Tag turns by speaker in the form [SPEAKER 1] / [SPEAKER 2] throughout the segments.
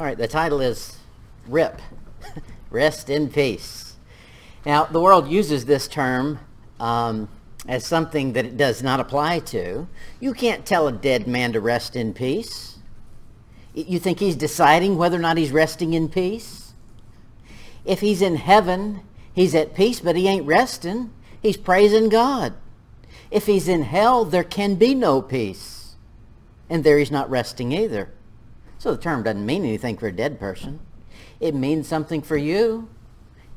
[SPEAKER 1] All right, the title is RIP, Rest in Peace. Now, the world uses this term um, as something that it does not apply to. You can't tell a dead man to rest in peace. You think he's deciding whether or not he's resting in peace? If he's in heaven, he's at peace, but he ain't resting. He's praising God. If he's in hell, there can be no peace. And there he's not resting either. So the term doesn't mean anything for a dead person. It means something for you.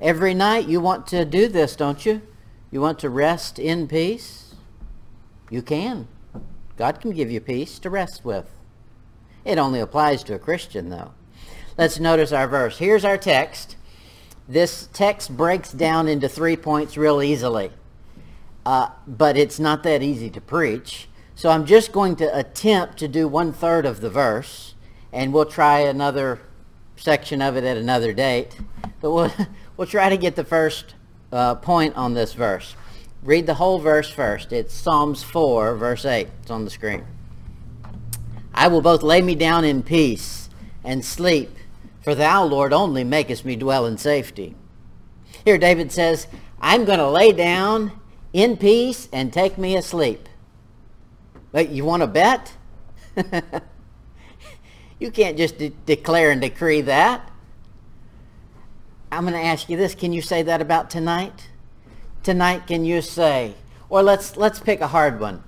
[SPEAKER 1] Every night you want to do this, don't you? You want to rest in peace? You can. God can give you peace to rest with. It only applies to a Christian, though. Let's notice our verse. Here's our text. This text breaks down into three points real easily. Uh, but it's not that easy to preach. So I'm just going to attempt to do one third of the verse and we'll try another section of it at another date. But we'll, we'll try to get the first uh, point on this verse. Read the whole verse first. It's Psalms 4, verse 8. It's on the screen. I will both lay me down in peace and sleep, for thou, Lord, only makest me dwell in safety. Here David says, I'm going to lay down in peace and take me asleep. But you want to bet? You can't just de declare and decree that. I'm going to ask you this. Can you say that about tonight? Tonight, can you say, or let's, let's pick a hard one.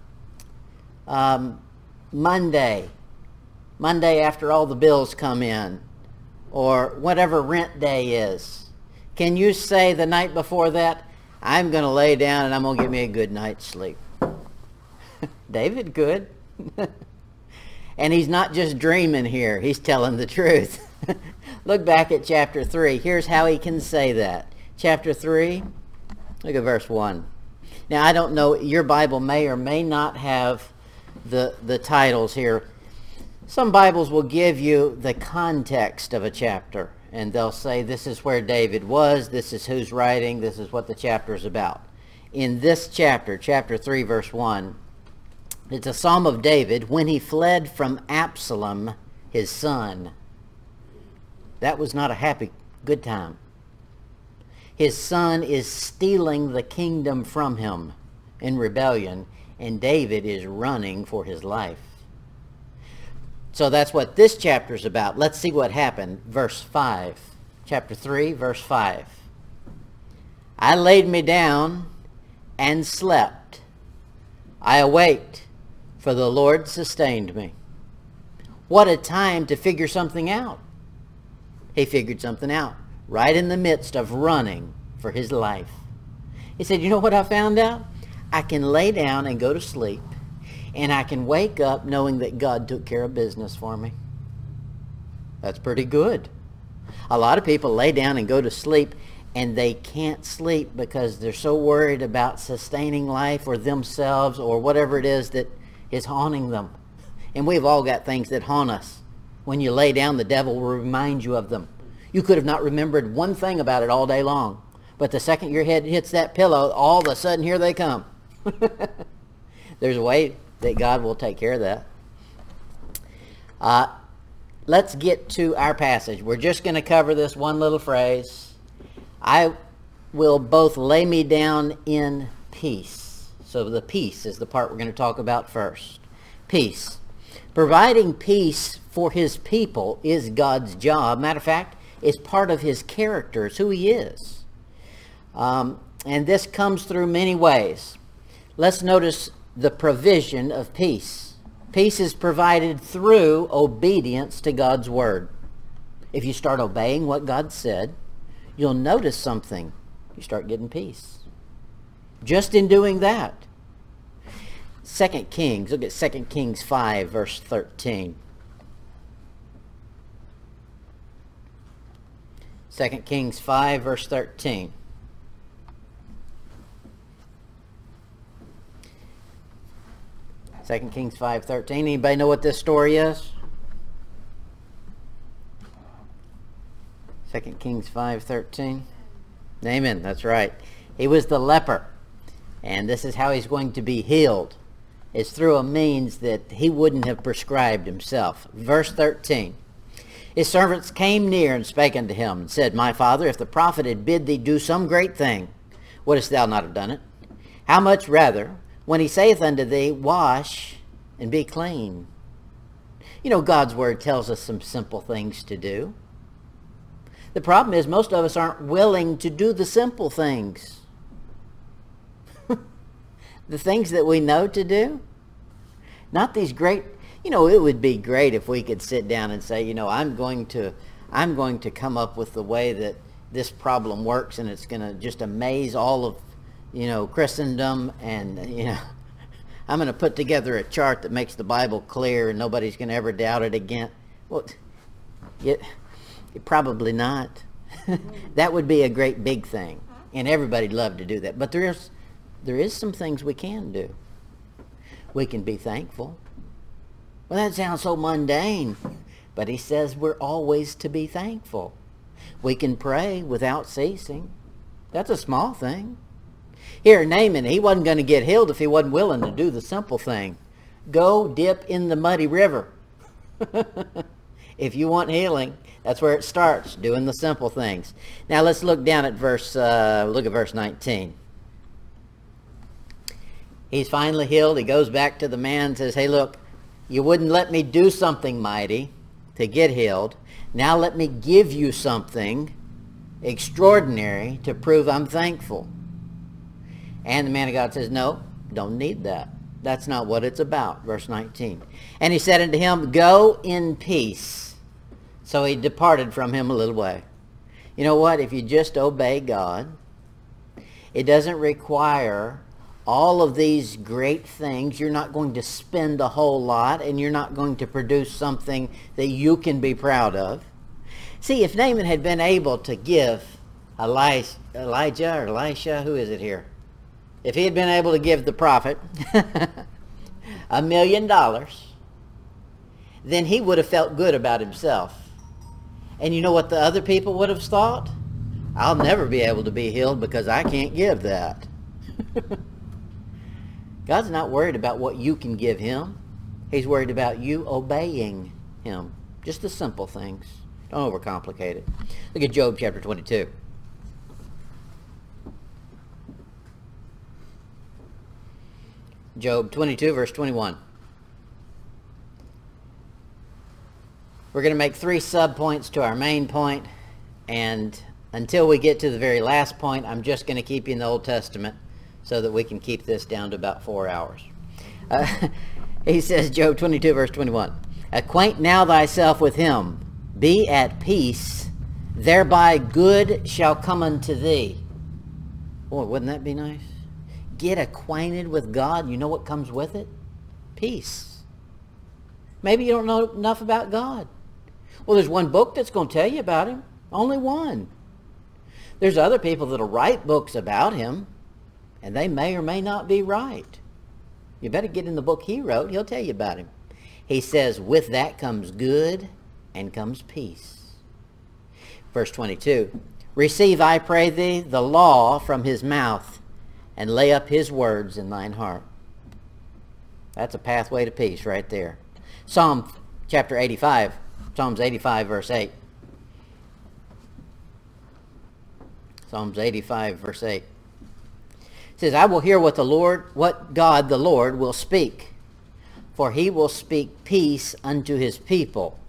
[SPEAKER 1] Um, Monday, Monday after all the bills come in, or whatever rent day is. Can you say the night before that, I'm going to lay down and I'm going to give me a good night's sleep? David could. And he's not just dreaming here. He's telling the truth. look back at chapter 3. Here's how he can say that. Chapter 3, look at verse 1. Now, I don't know, your Bible may or may not have the, the titles here. Some Bibles will give you the context of a chapter, and they'll say this is where David was, this is who's writing, this is what the chapter is about. In this chapter, chapter 3, verse 1, it's a psalm of David when he fled from Absalom, his son. That was not a happy, good time. His son is stealing the kingdom from him in rebellion, and David is running for his life. So that's what this chapter is about. Let's see what happened. Verse 5. Chapter 3, verse 5. I laid me down and slept. I awaked for the Lord sustained me. What a time to figure something out. He figured something out right in the midst of running for his life. He said, you know what I found out? I can lay down and go to sleep, and I can wake up knowing that God took care of business for me. That's pretty good. A lot of people lay down and go to sleep, and they can't sleep because they're so worried about sustaining life or themselves or whatever it is that is haunting them. And we've all got things that haunt us. When you lay down, the devil will remind you of them. You could have not remembered one thing about it all day long. But the second your head hits that pillow, all of a sudden here they come. There's a way that God will take care of that. Uh, let's get to our passage. We're just going to cover this one little phrase. I will both lay me down in peace so the peace is the part we're going to talk about first. Peace. Providing peace for his people is God's job. Matter of fact, it's part of his character. It's who he is. Um, and this comes through many ways. Let's notice the provision of peace. Peace is provided through obedience to God's word. If you start obeying what God said, you'll notice something. You start getting peace. Just in doing that. 2 Kings, look at 2 Kings 5, verse 13. 2 Kings 5, verse 13. Second Kings 5.13. Anybody know what this story is? Second Kings 5.13. Amen. That's right. He was the leper. And this is how he's going to be healed is through a means that he wouldn't have prescribed himself. Verse 13. His servants came near and spake unto him, and said, My father, if the prophet had bid thee do some great thing, wouldst thou not have done it? How much rather, when he saith unto thee, Wash and be clean? You know, God's word tells us some simple things to do. The problem is most of us aren't willing to do the simple things. The things that we know to do. Not these great you know, it would be great if we could sit down and say, you know, I'm going to, I'm going to come up with the way that this problem works, and it's going to just amaze all of, you know, Christendom, and you know, I'm going to put together a chart that makes the Bible clear, and nobody's going to ever doubt it again. Well, it, it probably not. that would be a great big thing, and everybody'd love to do that. But there is, there is some things we can do. We can be thankful. Well, that sounds so mundane. But he says we're always to be thankful. We can pray without ceasing. That's a small thing. Here, Naaman, he wasn't going to get healed if he wasn't willing to do the simple thing. Go dip in the muddy river. if you want healing, that's where it starts, doing the simple things. Now let's look down at verse, uh, look at verse 19. He's finally healed. He goes back to the man and says, hey, look, you wouldn't let me do something mighty to get healed. Now let me give you something extraordinary to prove I'm thankful. And the man of God says, no, don't need that. That's not what it's about. Verse 19. And he said unto him, Go in peace. So he departed from him a little way. You know what? If you just obey God, it doesn't require all of these great things. You're not going to spend a whole lot and you're not going to produce something that you can be proud of. See, if Naaman had been able to give Elijah, Elijah or Elisha, who is it here? If he had been able to give the prophet a million dollars, then he would have felt good about himself. And you know what the other people would have thought? I'll never be able to be healed because I can't give that. God's not worried about what you can give him. He's worried about you obeying him. Just the simple things. Don't overcomplicate it. Look at Job chapter 22. Job 22 verse 21. We're going to make three subpoints to our main point and until we get to the very last point I'm just going to keep you in the Old Testament so that we can keep this down to about four hours. Uh, he says, Job 22, verse 21, Acquaint now thyself with him, be at peace, thereby good shall come unto thee. Boy, wouldn't that be nice? Get acquainted with God. You know what comes with it? Peace. Maybe you don't know enough about God. Well, there's one book that's going to tell you about him. Only one. There's other people that'll write books about him and they may or may not be right. You better get in the book he wrote. He'll tell you about him. He says, with that comes good and comes peace. Verse 22, Receive, I pray thee, the law from his mouth, and lay up his words in thine heart. That's a pathway to peace right there. Psalm chapter 85, Psalms 85, verse 8. Psalms 85, verse 8 says, I will hear what the Lord, what God the Lord will speak. For he will speak peace unto his people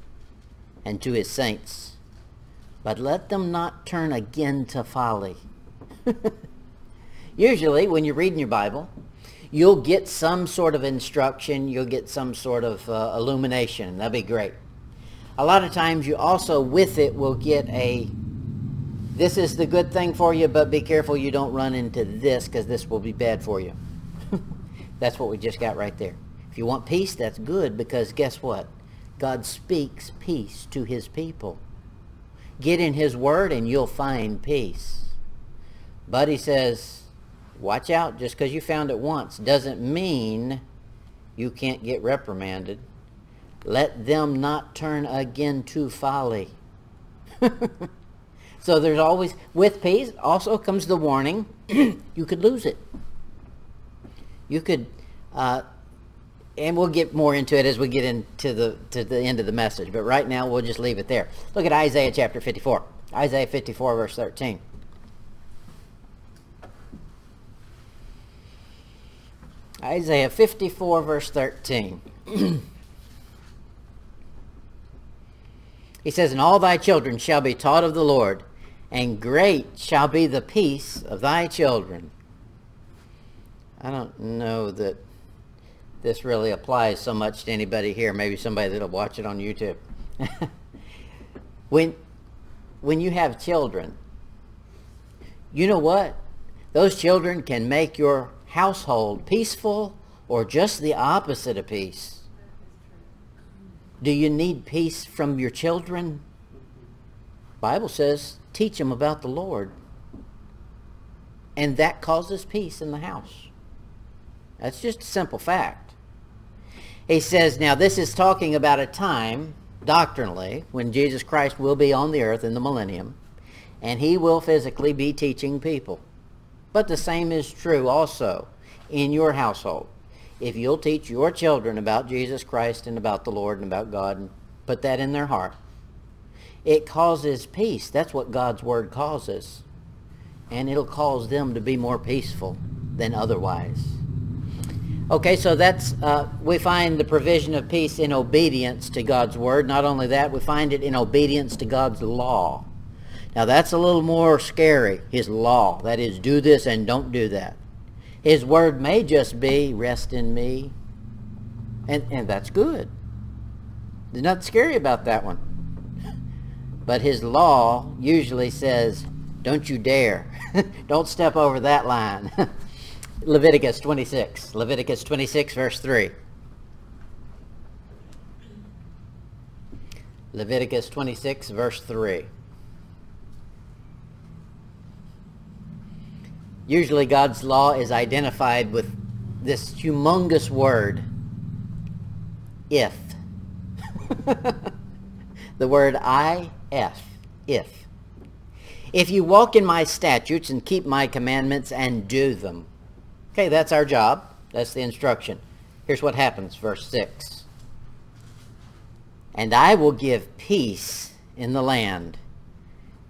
[SPEAKER 1] and to his saints. But let them not turn again to folly. Usually, when you're reading your Bible, you'll get some sort of instruction, you'll get some sort of uh, illumination. That'll be great. A lot of times you also, with it, will get a this is the good thing for you, but be careful you don't run into this because this will be bad for you. that's what we just got right there. If you want peace, that's good because guess what? God speaks peace to his people. Get in his word and you'll find peace. But he says, watch out, just because you found it once doesn't mean you can't get reprimanded. Let them not turn again to folly. So there's always, with peace, also comes the warning, you could lose it. You could, uh, and we'll get more into it as we get into the to the end of the message. But right now, we'll just leave it there. Look at Isaiah chapter 54. Isaiah 54, verse 13. Isaiah 54, verse 13. he says, And all thy children shall be taught of the Lord, and great shall be the peace of thy children. I don't know that this really applies so much to anybody here, maybe somebody that'll watch it on YouTube. when, when you have children, you know what? Those children can make your household peaceful or just the opposite of peace. Do you need peace from your children? Bible says teach them about the Lord. And that causes peace in the house. That's just a simple fact. He says, now this is talking about a time, doctrinally, when Jesus Christ will be on the earth in the millennium, and he will physically be teaching people. But the same is true also in your household. If you'll teach your children about Jesus Christ and about the Lord and about God and put that in their heart, it causes peace. That's what God's word causes. And it'll cause them to be more peaceful than otherwise. Okay, so that's, uh, we find the provision of peace in obedience to God's word. Not only that, we find it in obedience to God's law. Now that's a little more scary, his law. That is, do this and don't do that. His word may just be, rest in me. And, and that's good. There's nothing scary about that one. But his law usually says, don't you dare. don't step over that line. Leviticus 26. Leviticus 26, verse 3. Leviticus 26, verse 3. Usually God's law is identified with this humongous word, if. the word I-F, if. If you walk in my statutes and keep my commandments and do them, Okay, that's our job. That's the instruction. Here's what happens, verse 6. And I will give peace in the land,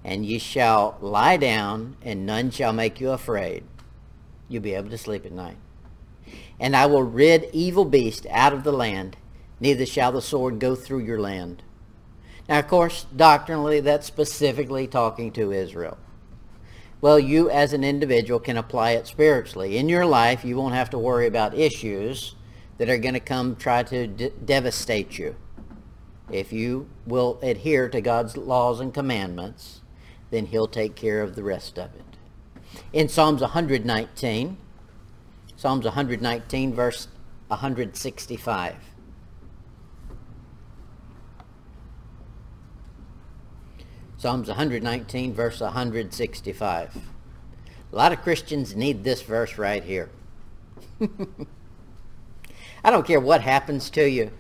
[SPEAKER 1] and ye shall lie down, and none shall make you afraid. You'll be able to sleep at night. And I will rid evil beasts out of the land, neither shall the sword go through your land. Now, of course, doctrinally, that's specifically talking to Israel. Well, you as an individual can apply it spiritually. In your life, you won't have to worry about issues that are going to come try to devastate you. If you will adhere to God's laws and commandments, then he'll take care of the rest of it. In Psalms 119, Psalms 119, verse 165. Psalms 119, verse 165. A lot of Christians need this verse right here. I don't care what happens to you.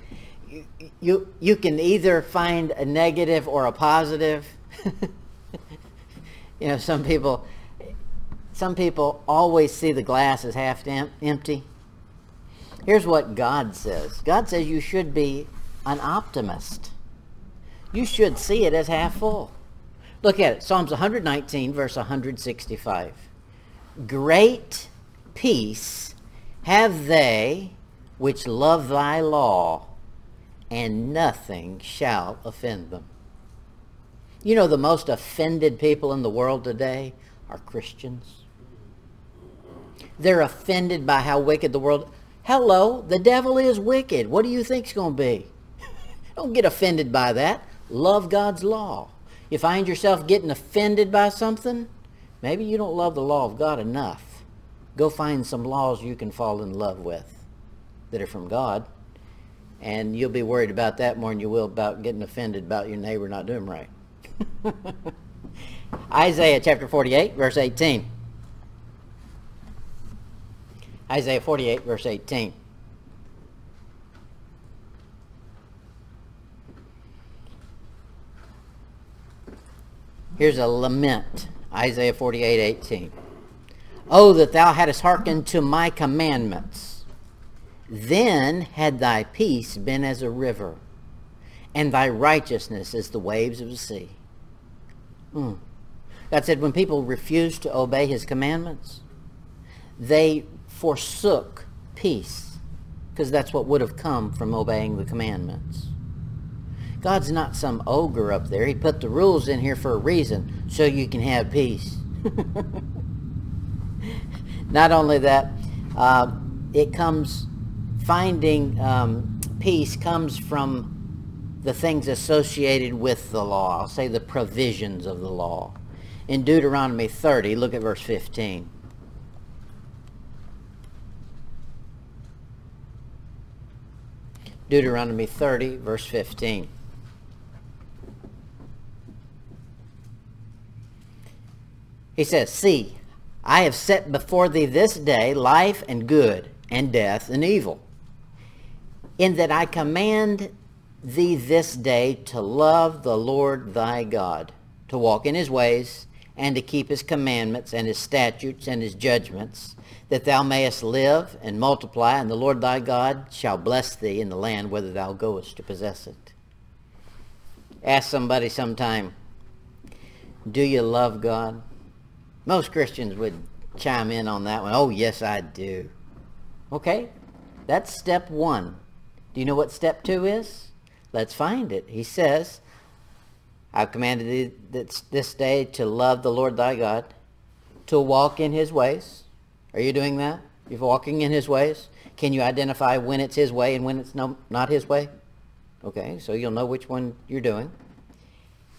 [SPEAKER 1] You, you, you can either find a negative or a positive. you know, some people, some people always see the glass as half empty. Here's what God says. God says you should be an optimist. You should see it as half full. Look at it. Psalms 119, verse 165. Great peace have they which love thy law, and nothing shall offend them. You know the most offended people in the world today are Christians. They're offended by how wicked the world... Hello, the devil is wicked. What do you think's going to be? Don't get offended by that. Love God's law. You find yourself getting offended by something, maybe you don't love the law of God enough. Go find some laws you can fall in love with that are from God, and you'll be worried about that more than you will about getting offended about your neighbor not doing right. Isaiah chapter 48, verse 18. Isaiah 48, verse 18. Here's a lament, Isaiah 48, 18. Oh, that thou hadst hearkened to my commandments, then had thy peace been as a river, and thy righteousness as the waves of the sea. Hmm. God said when people refused to obey his commandments, they forsook peace, because that's what would have come from obeying the commandments. God's not some ogre up there. He put the rules in here for a reason, so you can have peace. not only that, uh, it comes, finding um, peace comes from the things associated with the law. I'll say the provisions of the law. In Deuteronomy 30, look at verse 15. Deuteronomy 30, verse 15. He says, See, I have set before thee this day life and good, and death and evil, in that I command thee this day to love the Lord thy God, to walk in his ways, and to keep his commandments and his statutes and his judgments, that thou mayest live and multiply, and the Lord thy God shall bless thee in the land whither thou goest to possess it. Ask somebody sometime, do you love God? Most Christians would chime in on that one. Oh, yes, I do. Okay, that's step one. Do you know what step two is? Let's find it. He says, I've commanded thee this day to love the Lord thy God, to walk in his ways. Are you doing that? You're walking in his ways? Can you identify when it's his way and when it's no, not his way? Okay, so you'll know which one you're doing.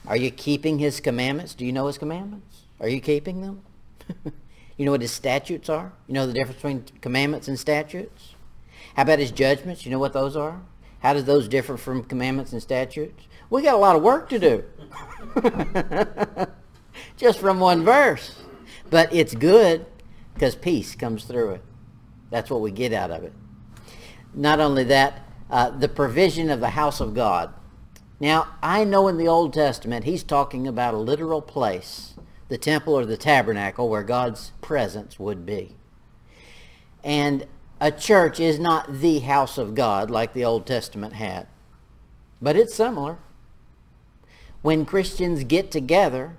[SPEAKER 1] Are you keeping his commandments? Do you know his commandments? Are you keeping them? you know what his statutes are? You know the difference between commandments and statutes? How about his judgments? You know what those are? How do those differ from commandments and statutes? We got a lot of work to do. Just from one verse. But it's good because peace comes through it. That's what we get out of it. Not only that, uh, the provision of the house of God. Now, I know in the Old Testament, he's talking about a literal place the temple or the tabernacle where God's presence would be. And a church is not the house of God like the Old Testament had, but it's similar. When Christians get together,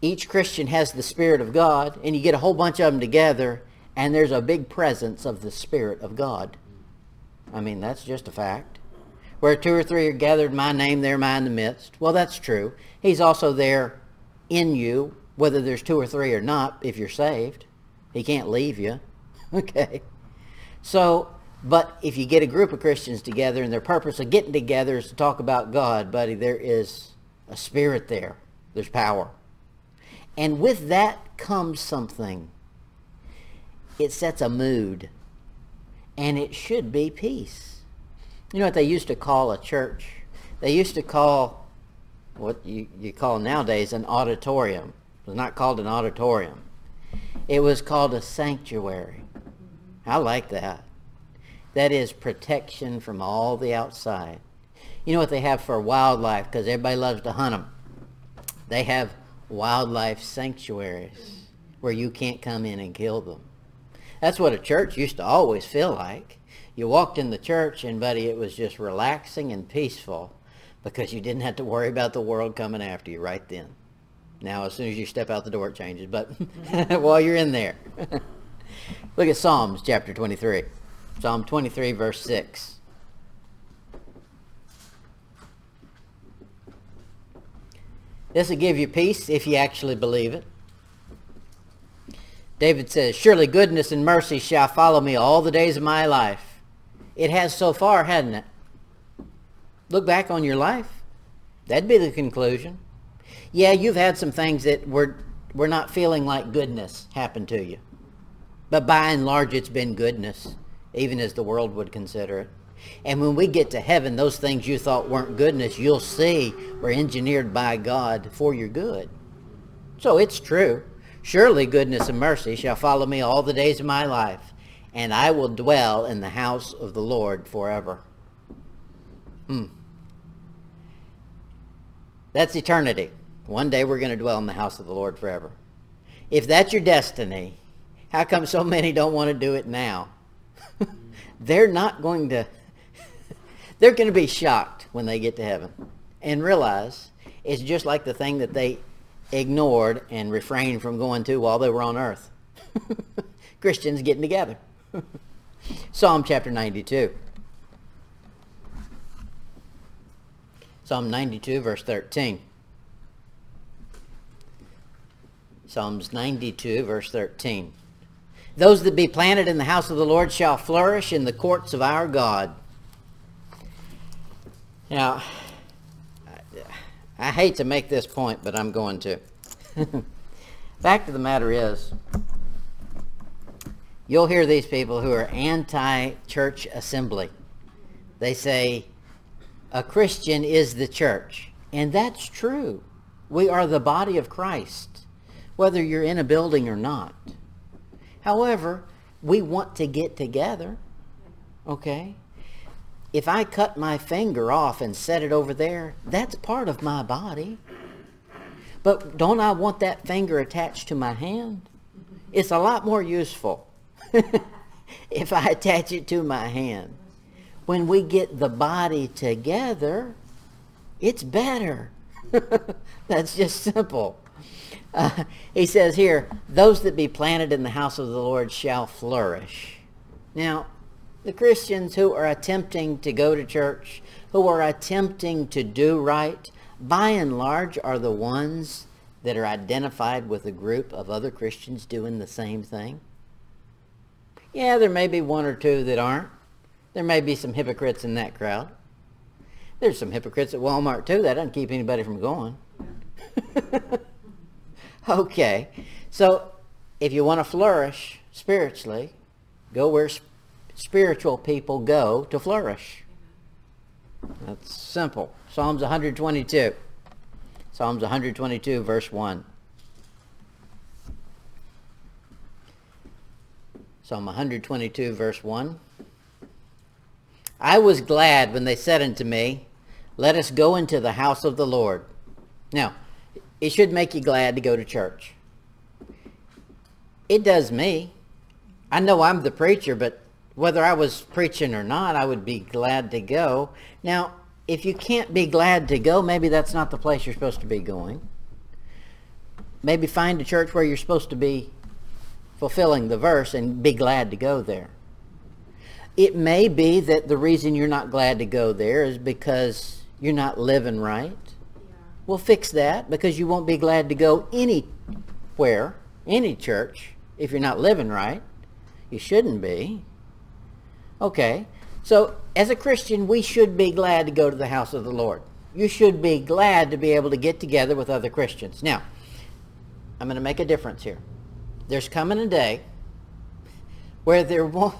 [SPEAKER 1] each Christian has the Spirit of God, and you get a whole bunch of them together, and there's a big presence of the Spirit of God. I mean, that's just a fact. Where two or three are gathered my name, there I in the midst. Well, that's true. He's also there in you, whether there's two or three or not, if you're saved. He can't leave you. okay. So, but if you get a group of Christians together and their purpose of getting together is to talk about God, buddy, there is a spirit there. There's power. And with that comes something. It sets a mood. And it should be peace. You know what they used to call a church? They used to call what you, you call nowadays an auditorium. It was not called an auditorium. It was called a sanctuary. I like that. That is protection from all the outside. You know what they have for wildlife, because everybody loves to hunt them. They have wildlife sanctuaries where you can't come in and kill them. That's what a church used to always feel like. You walked in the church and, buddy, it was just relaxing and peaceful because you didn't have to worry about the world coming after you right then. Now, as soon as you step out the door, it changes, but while you're in there. Look at Psalms chapter 23. Psalm 23, verse 6. This will give you peace if you actually believe it. David says, Surely goodness and mercy shall follow me all the days of my life. It has so far, hasn't it? Look back on your life. That'd be the conclusion. Yeah, you've had some things that were, were not feeling like goodness happen to you. But by and large, it's been goodness, even as the world would consider it. And when we get to heaven, those things you thought weren't goodness, you'll see were engineered by God for your good. So it's true. Surely goodness and mercy shall follow me all the days of my life, and I will dwell in the house of the Lord forever. Hmm. That's eternity. One day we're going to dwell in the house of the Lord forever. If that's your destiny, how come so many don't want to do it now? they're not going to, they're going to be shocked when they get to heaven and realize it's just like the thing that they ignored and refrained from going to while they were on earth. Christians getting together. Psalm chapter 92. Psalm 92, verse 13. Psalms 92, verse 13. Those that be planted in the house of the Lord shall flourish in the courts of our God. Now, I hate to make this point, but I'm going to. Fact of the matter is, you'll hear these people who are anti-church assembly. They say, a Christian is the church. And that's true. We are the body of Christ, whether you're in a building or not. However, we want to get together. Okay? If I cut my finger off and set it over there, that's part of my body. But don't I want that finger attached to my hand? It's a lot more useful if I attach it to my hand when we get the body together, it's better. That's just simple. Uh, he says here, those that be planted in the house of the Lord shall flourish. Now, the Christians who are attempting to go to church, who are attempting to do right, by and large are the ones that are identified with a group of other Christians doing the same thing. Yeah, there may be one or two that aren't. There may be some hypocrites in that crowd. There's some hypocrites at Walmart too. That doesn't keep anybody from going. okay. So if you want to flourish spiritually, go where spiritual people go to flourish. That's simple. Psalms 122. Psalms 122 verse 1. Psalm 122 verse 1. I was glad when they said unto me, Let us go into the house of the Lord. Now, it should make you glad to go to church. It does me. I know I'm the preacher, but whether I was preaching or not, I would be glad to go. Now, if you can't be glad to go, maybe that's not the place you're supposed to be going. Maybe find a church where you're supposed to be fulfilling the verse and be glad to go there. It may be that the reason you're not glad to go there is because you're not living right. Yeah. We'll fix that because you won't be glad to go anywhere, any church, if you're not living right. You shouldn't be. Okay. So as a Christian, we should be glad to go to the house of the Lord. You should be glad to be able to get together with other Christians. Now, I'm going to make a difference here. There's coming a day where there won't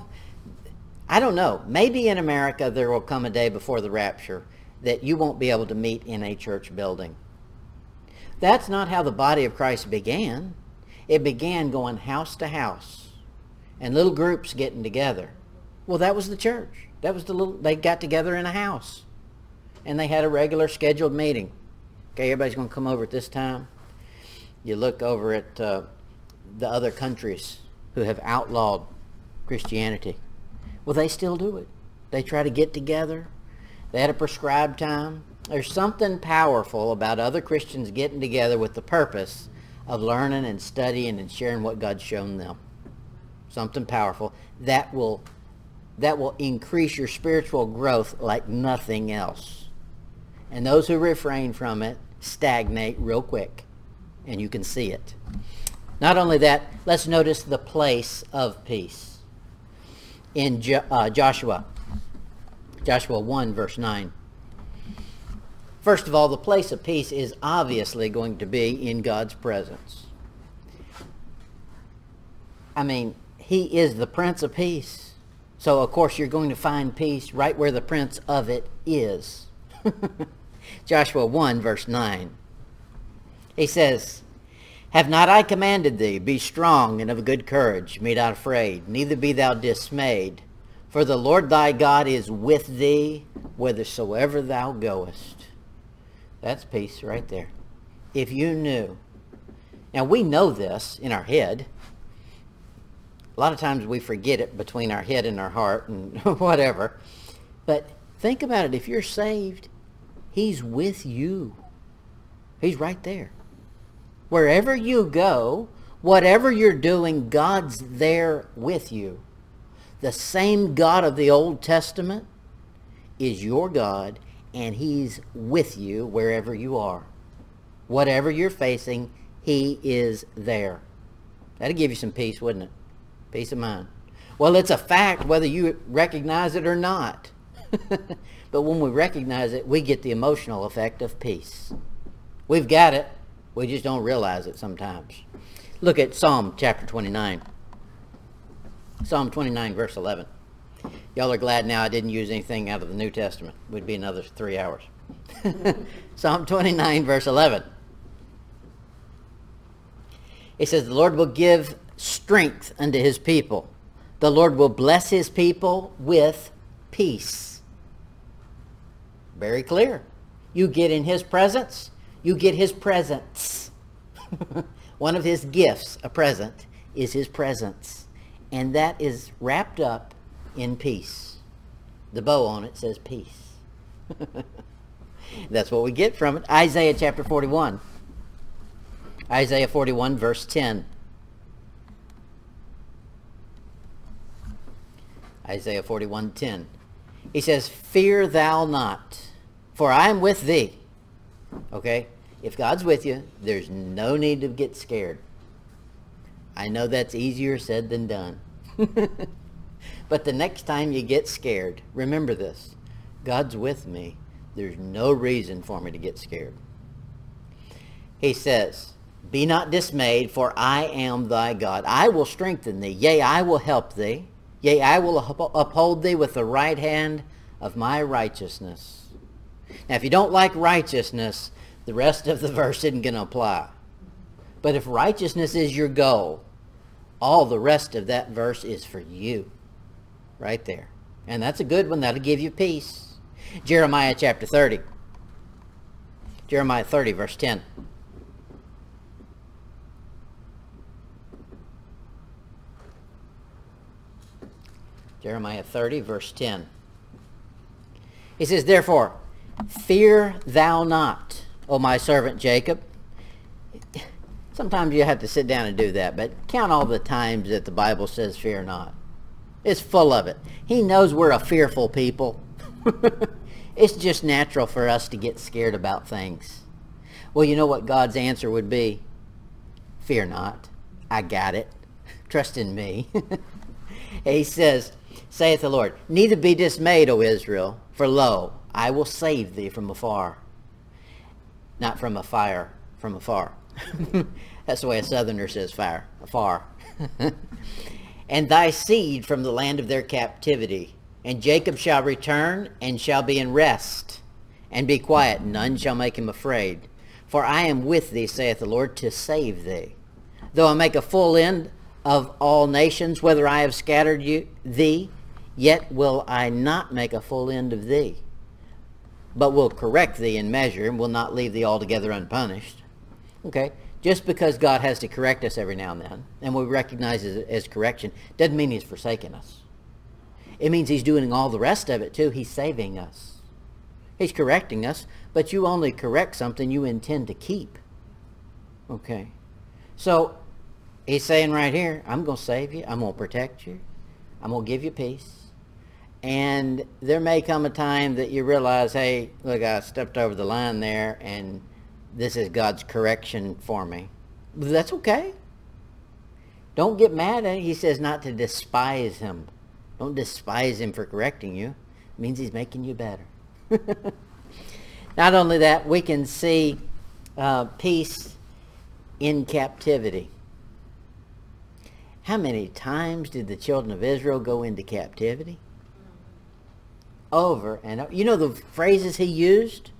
[SPEAKER 1] I don't know. Maybe in America there will come a day before the rapture that you won't be able to meet in a church building. That's not how the body of Christ began. It began going house to house and little groups getting together. Well, that was the church. That was the little, they got together in a house and they had a regular scheduled meeting. Okay, everybody's going to come over at this time. You look over at uh, the other countries who have outlawed Christianity well, they still do it. They try to get together. They had a prescribed time. There's something powerful about other Christians getting together with the purpose of learning and studying and sharing what God's shown them. Something powerful that will that will increase your spiritual growth like nothing else. And those who refrain from it stagnate real quick. And you can see it. Not only that, let's notice the place of peace in jo uh, Joshua. Joshua 1, verse 9. First of all, the place of peace is obviously going to be in God's presence. I mean, he is the Prince of Peace. So, of course, you're going to find peace right where the Prince of it is. Joshua 1, verse 9. He says, have not I commanded thee, be strong and of good courage, be not afraid, neither be thou dismayed. For the Lord thy God is with thee whithersoever thou goest. That's peace right there. If you knew. Now we know this in our head. A lot of times we forget it between our head and our heart and whatever. But think about it. If you're saved, he's with you. He's right there. Wherever you go, whatever you're doing, God's there with you. The same God of the Old Testament is your God, and he's with you wherever you are. Whatever you're facing, he is there. That'd give you some peace, wouldn't it? Peace of mind. Well, it's a fact whether you recognize it or not. but when we recognize it, we get the emotional effect of peace. We've got it. We just don't realize it sometimes. Look at Psalm chapter 29. Psalm 29, verse 11. Y'all are glad now I didn't use anything out of the New Testament. Would be another three hours. Psalm 29, verse 11. It says, The Lord will give strength unto his people. The Lord will bless his people with peace. Very clear. You get in his presence, you get his presence. One of his gifts, a present, is his presence. And that is wrapped up in peace. The bow on it says peace. That's what we get from it. Isaiah chapter 41. Isaiah 41 verse 10. Isaiah 41:10. He says, "Fear thou not, for I am with thee." Okay? If God's with you, there's no need to get scared. I know that's easier said than done. but the next time you get scared, remember this. God's with me. There's no reason for me to get scared. He says, Be not dismayed, for I am thy God. I will strengthen thee. Yea, I will help thee. Yea, I will uphold thee with the right hand of my righteousness. Now, if you don't like righteousness, the rest of the verse isn't going to apply. But if righteousness is your goal, all the rest of that verse is for you. Right there. And that's a good one. That'll give you peace. Jeremiah chapter 30. Jeremiah 30, verse 10. Jeremiah 30, verse 10. He says, Therefore, fear thou not, O my servant Jacob. Sometimes you have to sit down and do that, but count all the times that the Bible says fear not. It's full of it. He knows we're a fearful people. it's just natural for us to get scared about things. Well, you know what God's answer would be? Fear not. I got it. Trust in me. he says, saith the Lord, Neither be dismayed, O Israel, for lo, I will save thee from afar. Not from a fire, from afar. That's the way a southerner says fire, afar. and thy seed from the land of their captivity. And Jacob shall return and shall be in rest, and be quiet, none shall make him afraid. For I am with thee, saith the Lord, to save thee. Though I make a full end of all nations, whether I have scattered you, thee, Yet will I not make a full end of thee, but will correct thee in measure, and will not leave thee altogether unpunished. Okay? Just because God has to correct us every now and then, and we recognize it as correction, doesn't mean he's forsaken us. It means he's doing all the rest of it too. He's saving us. He's correcting us, but you only correct something you intend to keep. Okay? So, he's saying right here, I'm going to save you. I'm going to protect you. I'm going to give you peace. And there may come a time that you realize, hey, look, I stepped over the line there and this is God's correction for me. That's okay. Don't get mad at him. He says not to despise him. Don't despise him for correcting you. It means he's making you better. not only that, we can see uh, peace in captivity. How many times did the children of Israel go into captivity? Over and over. You know the phrases he used?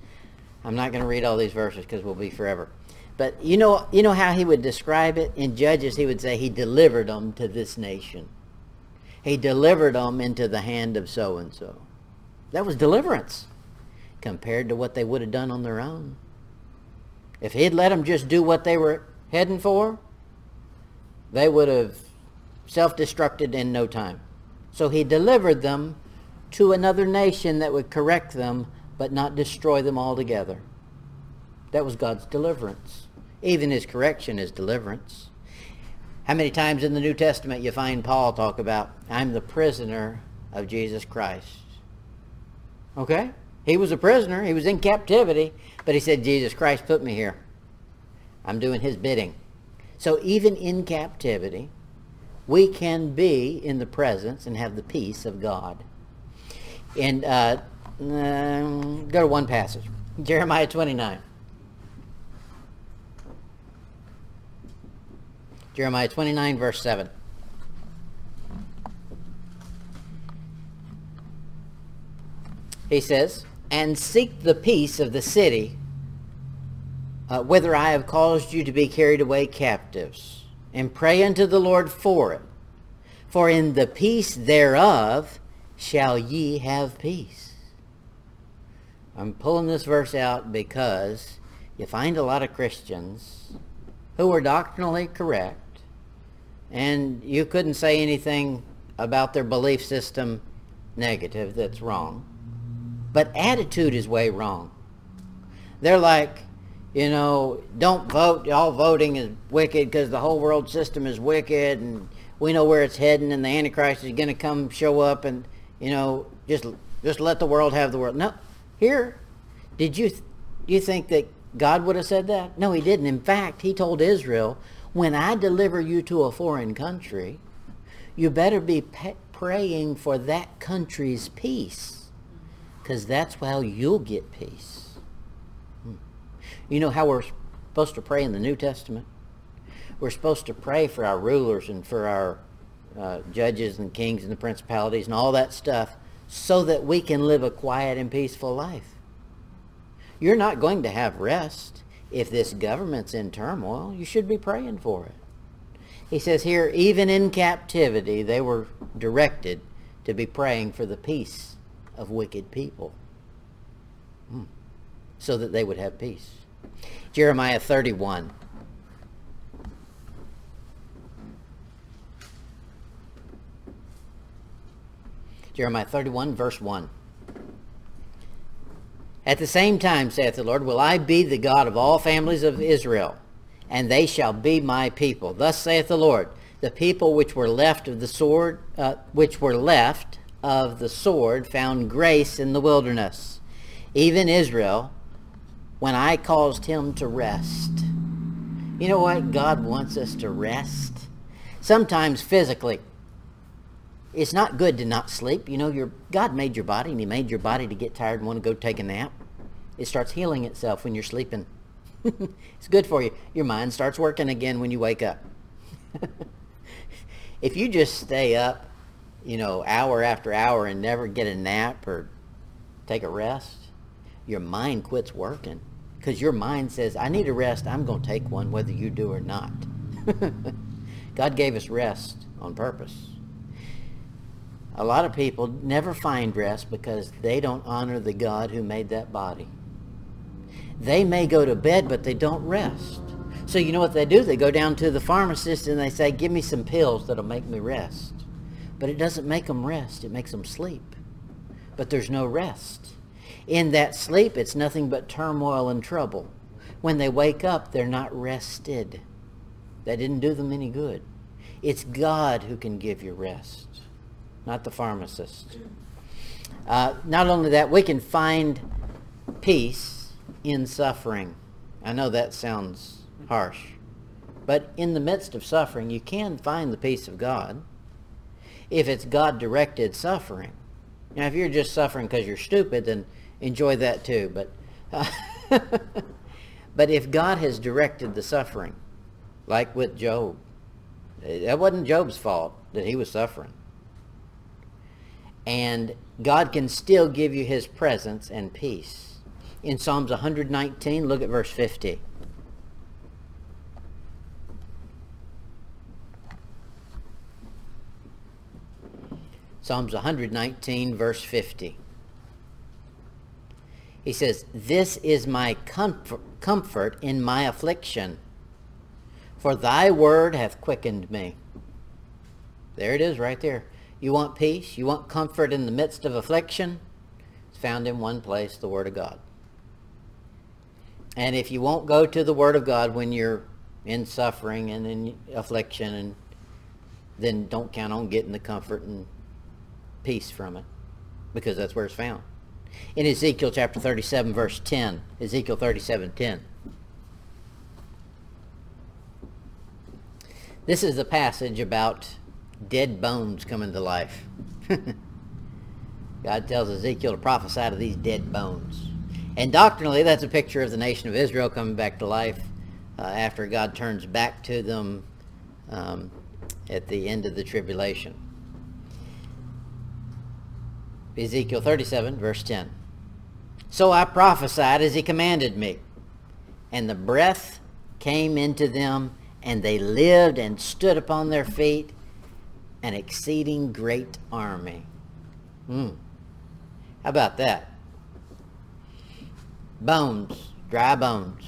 [SPEAKER 1] I'm not going to read all these verses because we'll be forever. But you know, you know how he would describe it? In Judges, he would say he delivered them to this nation. He delivered them into the hand of so-and-so. That was deliverance compared to what they would have done on their own. If he'd let them just do what they were heading for, they would have self-destructed in no time. So he delivered them to another nation that would correct them but not destroy them altogether. That was God's deliverance. Even his correction is deliverance. How many times in the New Testament you find Paul talk about, I'm the prisoner of Jesus Christ? Okay? He was a prisoner. He was in captivity. But he said, Jesus Christ put me here. I'm doing his bidding. So even in captivity, we can be in the presence and have the peace of God. And uh, uh, go to one passage. Jeremiah 29. Jeremiah 29, verse 7. He says, And seek the peace of the city, uh, whither I have caused you to be carried away captives, and pray unto the Lord for it. For in the peace thereof shall ye have peace. I'm pulling this verse out because you find a lot of Christians who are doctrinally correct, and you couldn't say anything about their belief system negative that's wrong. But attitude is way wrong. They're like, you know, don't vote. All voting is wicked because the whole world system is wicked and we know where it's heading and the Antichrist is going to come show up and, you know, just just let the world have the world. No, here, did you, you think that God would have said that? No, he didn't. In fact, he told Israel, when I deliver you to a foreign country, you better be praying for that country's peace because that's how you'll get peace. Hmm. You know how we're supposed to pray in the New Testament? We're supposed to pray for our rulers and for our uh, judges and kings and the principalities and all that stuff so that we can live a quiet and peaceful life. You're not going to have rest if this government's in turmoil, you should be praying for it. He says here, even in captivity, they were directed to be praying for the peace of wicked people hmm. so that they would have peace. Jeremiah 31. Jeremiah 31, verse 1. At the same time, saith the Lord, will I be the God of all families of Israel, and they shall be my people. Thus saith the Lord, the people which were left of the sword, uh, which were left of the sword, found grace in the wilderness. Even Israel, when I caused him to rest. You know what? God wants us to rest. Sometimes physically. It's not good to not sleep. You know, your God made your body and he made your body to get tired and want to go take a nap. It starts healing itself when you're sleeping. it's good for you. Your mind starts working again when you wake up. if you just stay up, you know, hour after hour and never get a nap or take a rest, your mind quits working because your mind says, I need a rest. I'm going to take one whether you do or not. God gave us rest on purpose. A lot of people never find rest because they don't honor the God who made that body. They may go to bed, but they don't rest. So you know what they do? They go down to the pharmacist and they say, give me some pills that'll make me rest. But it doesn't make them rest. It makes them sleep. But there's no rest. In that sleep, it's nothing but turmoil and trouble. When they wake up, they're not rested. That didn't do them any good. It's God who can give you rest not the pharmacist. Uh, not only that, we can find peace in suffering. I know that sounds harsh, but in the midst of suffering, you can find the peace of God if it's God-directed suffering. Now, if you're just suffering because you're stupid, then enjoy that too. But, uh, but if God has directed the suffering, like with Job, that wasn't Job's fault that he was suffering and God can still give you his presence and peace. In Psalms 119, look at verse 50. Psalms 119, verse 50. He says, This is my comfort, comfort in my affliction, for thy word hath quickened me. There it is right there. You want peace? You want comfort in the midst of affliction? It's found in one place, the Word of God. And if you won't go to the Word of God when you're in suffering and in affliction, and then don't count on getting the comfort and peace from it, because that's where it's found. In Ezekiel chapter 37, verse 10, Ezekiel 37, 10. This is a passage about dead bones coming to life. God tells Ezekiel to prophesy to these dead bones. And doctrinally, that's a picture of the nation of Israel coming back to life uh, after God turns back to them um, at the end of the tribulation. Ezekiel 37, verse 10. So I prophesied as he commanded me, and the breath came into them and they lived and stood upon their feet, an exceeding great army. Hmm. How about that? Bones, dry bones.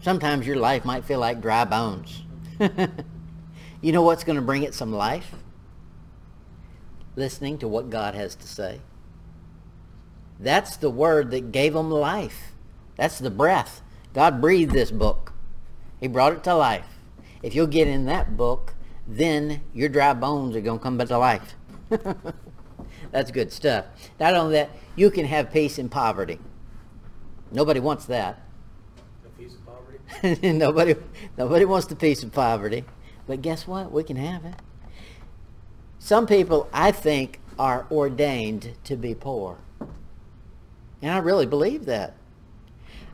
[SPEAKER 1] Sometimes your life might feel like dry bones. you know what's going to bring it some life? Listening to what God has to say. That's the word that gave them life. That's the breath. God breathed this book. He brought it to life. If you'll get in that book, then your dry bones are going to come back to life. That's good stuff. Not only that, you can have peace in poverty. Nobody wants that.
[SPEAKER 2] No peace in poverty?
[SPEAKER 1] nobody, nobody wants the peace of poverty. But guess what? We can have it. Some people, I think, are ordained to be poor. And I really believe that.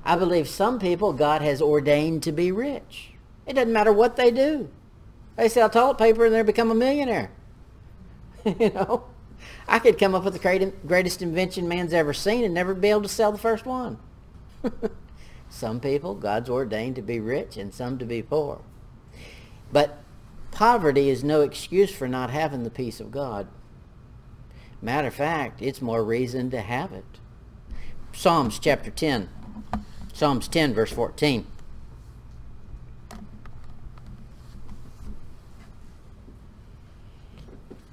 [SPEAKER 1] I believe some people God has ordained to be rich. It doesn't matter what they do. They sell toilet paper and they become a millionaire. you know? I could come up with the greatest invention man's ever seen and never be able to sell the first one. some people, God's ordained to be rich and some to be poor. But poverty is no excuse for not having the peace of God. Matter of fact, it's more reason to have it. Psalms chapter 10. Psalms 10 verse 14.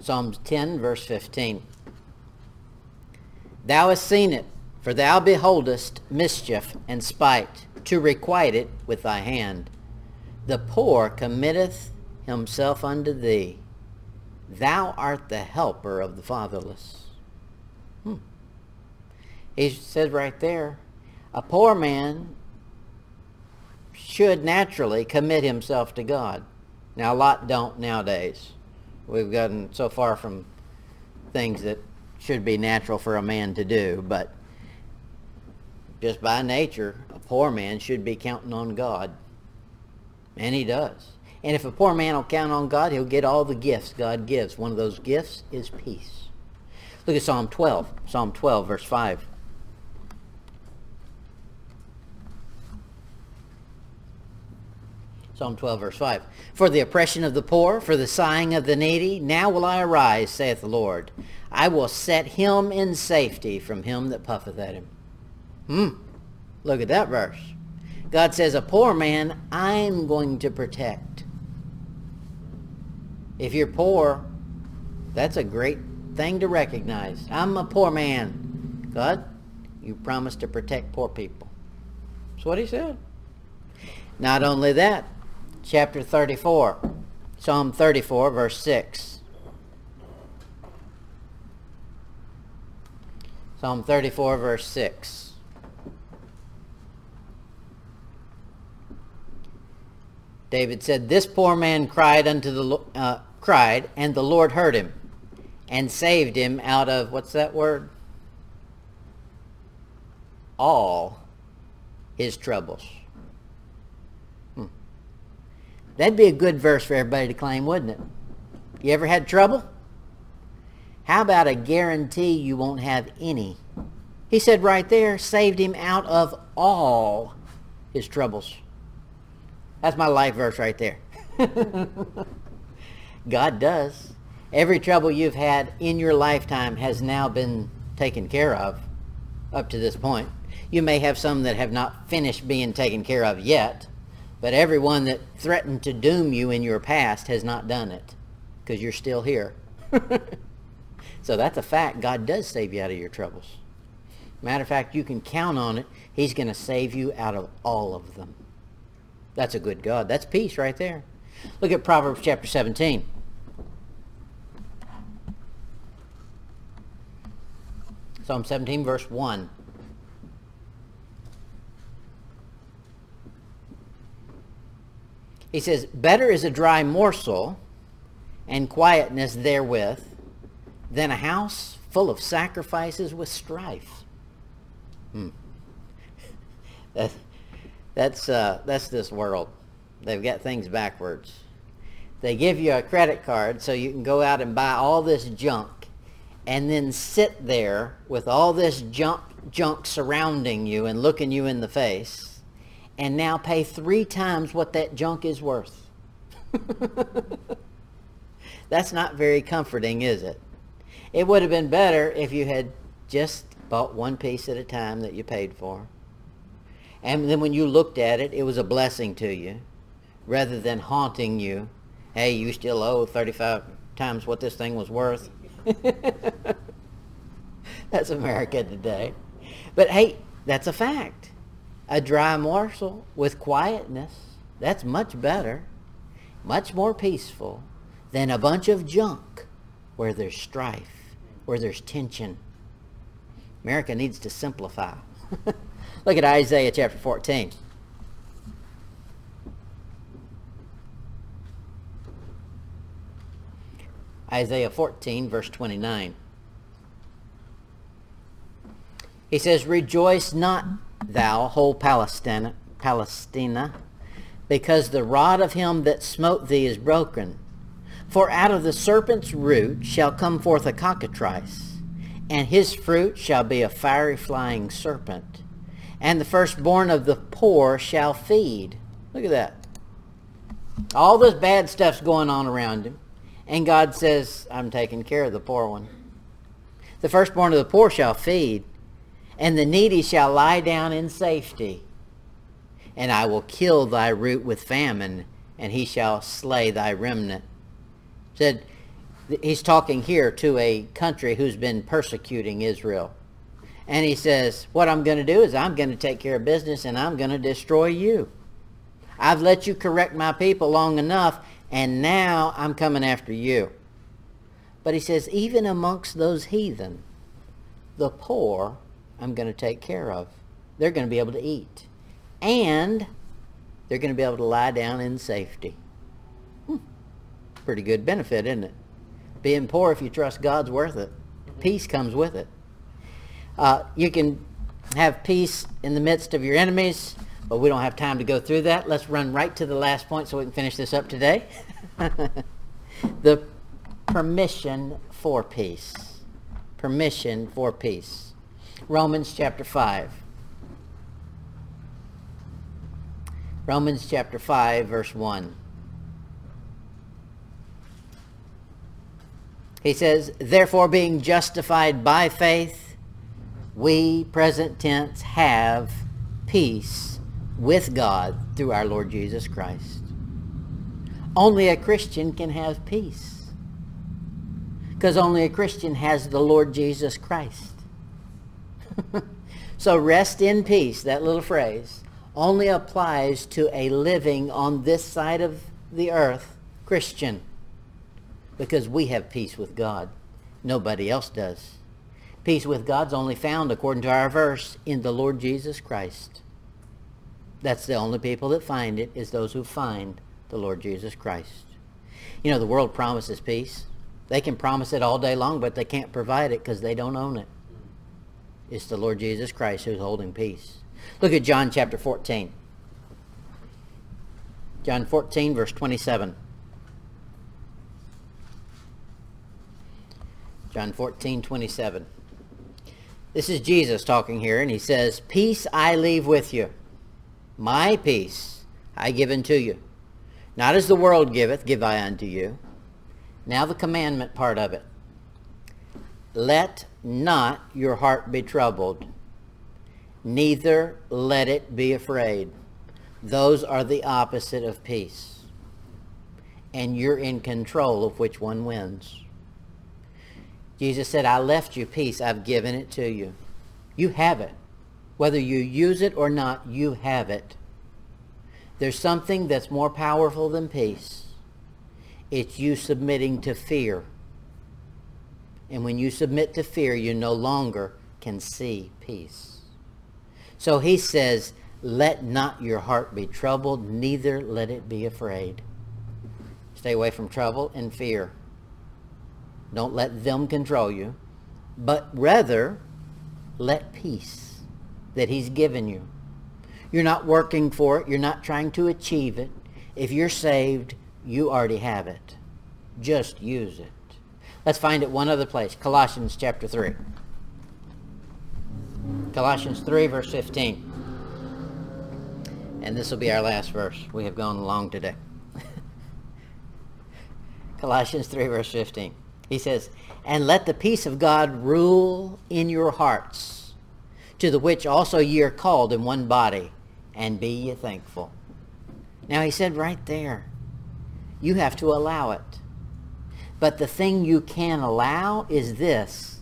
[SPEAKER 1] Psalms 10, verse 15. Thou hast seen it, for thou beholdest mischief and spite, to requite it with thy hand. The poor committeth himself unto thee. Thou art the helper of the fatherless. Hmm. He says right there, a poor man should naturally commit himself to God. Now, a lot don't nowadays. We've gotten so far from things that should be natural for a man to do, but just by nature, a poor man should be counting on God. And he does. And if a poor man will count on God, he'll get all the gifts God gives. One of those gifts is peace. Look at Psalm 12. Psalm 12, verse 5. Psalm 12, verse 5. For the oppression of the poor, for the sighing of the needy, now will I arise, saith the Lord. I will set him in safety from him that puffeth at him. Hmm. Look at that verse. God says, a poor man I'm going to protect. If you're poor, that's a great thing to recognize. I'm a poor man. God, you promised to protect poor people. That's what he said. Not only that, chapter 34, Psalm 34, verse 6. Psalm 34, verse 6. David said, This poor man cried unto the uh, cried, and the Lord heard him, and saved him out of what's that word? All his troubles. That'd be a good verse for everybody to claim, wouldn't it? You ever had trouble? How about a guarantee you won't have any? He said right there, saved him out of all his troubles. That's my life verse right there. God does. Every trouble you've had in your lifetime has now been taken care of up to this point. You may have some that have not finished being taken care of yet, but everyone that threatened to doom you in your past has not done it. because you're still here. so that's a fact. God does save you out of your troubles. Matter of fact, you can count on it. He's going to save you out of all of them. That's a good God. That's peace right there. Look at Proverbs chapter 17. Psalm 17, verse 1. He says, Better is a dry morsel and quietness therewith than a house full of sacrifices with strife. Hmm. That, that's, uh, that's this world. They've got things backwards. They give you a credit card so you can go out and buy all this junk and then sit there with all this junk, junk surrounding you and looking you in the face and now pay three times what that junk is worth. That's not very comforting, is it? It would have been better if you had just bought one piece at a time that you paid for. And then when you looked at it, it was a blessing to you rather than haunting you. Hey, you still owe 35 times what this thing was worth. that's America today. But hey, that's a fact. A dry morsel with quietness, that's much better, much more peaceful than a bunch of junk where there's strife, where there's tension. America needs to simplify. Look at Isaiah chapter 14. Isaiah 14, verse 29. He says, Rejoice not thou, whole Palestina, Palestina, because the rod of him that smote thee is broken. For out of the serpent's root shall come forth a cockatrice, and his fruit shall be a fiery flying serpent. And the firstborn of the poor shall feed. Look at that. All this bad stuff's going on around him. And God says, I'm taking care of the poor one. The firstborn of the poor shall feed, and the needy shall lie down in safety. And I will kill thy root with famine, and he shall slay thy remnant. Said he's talking here to a country who's been persecuting Israel. And he says, what I'm going to do is I'm going to take care of business and I'm going to destroy you. I've let you correct my people long enough and now I'm coming after you. But he says, even amongst those heathen, the poor I'm going to take care of. They're going to be able to eat. And they're going to be able to lie down in safety. Hmm. Pretty good benefit, isn't it? Being poor, if you trust God's worth it. Peace comes with it. Uh, you can have peace in the midst of your enemies. But we don't have time to go through that. Let's run right to the last point so we can finish this up today. the permission for peace. Permission for peace. Romans chapter 5. Romans chapter 5, verse 1. He says, Therefore, being justified by faith, we, present tense, have peace with God through our Lord Jesus Christ. Only a Christian can have peace. Because only a Christian has the Lord Jesus Christ. so rest in peace, that little phrase, only applies to a living on this side of the earth Christian. Because we have peace with God. Nobody else does. Peace with God's only found, according to our verse, in the Lord Jesus Christ. That's the only people that find it is those who find the Lord Jesus Christ. You know, the world promises peace. They can promise it all day long, but they can't provide it because they don't own it. It's the Lord Jesus Christ who's holding peace. Look at John chapter 14. John 14, verse 27. John 14, 27. This is Jesus talking here, and he says, Peace I leave with you. My peace I give unto you. Not as the world giveth, give I unto you. Now the commandment part of it. Let not your heart be troubled, neither let it be afraid. Those are the opposite of peace. and you're in control of which one wins. Jesus said, I left you peace. I've given it to you. You have it. Whether you use it or not, you have it. There's something that's more powerful than peace. It's you submitting to fear. And when you submit to fear, you no longer can see peace. So he says, let not your heart be troubled, neither let it be afraid. Stay away from trouble and fear. Don't let them control you, but rather let peace that he's given you. You're not working for it. You're not trying to achieve it. If you're saved, you already have it. Just use it. Let's find it one other place. Colossians chapter 3. Colossians 3 verse 15. And this will be our last verse. We have gone long today. Colossians 3 verse 15. He says, And let the peace of God rule in your hearts, to the which also ye are called in one body, and be ye thankful. Now he said right there, you have to allow it. But the thing you can allow is this,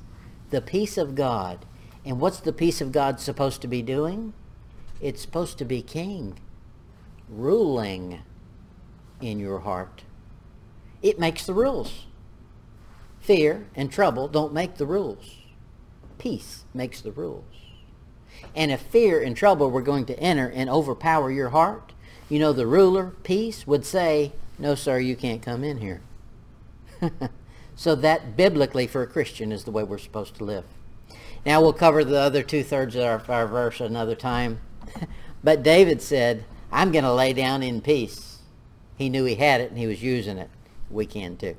[SPEAKER 1] the peace of God. And what's the peace of God supposed to be doing? It's supposed to be king, ruling in your heart. It makes the rules. Fear and trouble don't make the rules. Peace makes the rules. And if fear and trouble were going to enter and overpower your heart, you know, the ruler, peace, would say, no, sir, you can't come in here. so that biblically for a Christian is the way we're supposed to live. Now we'll cover the other two-thirds of our, our verse another time. but David said, I'm going to lay down in peace. He knew he had it and he was using it we can too.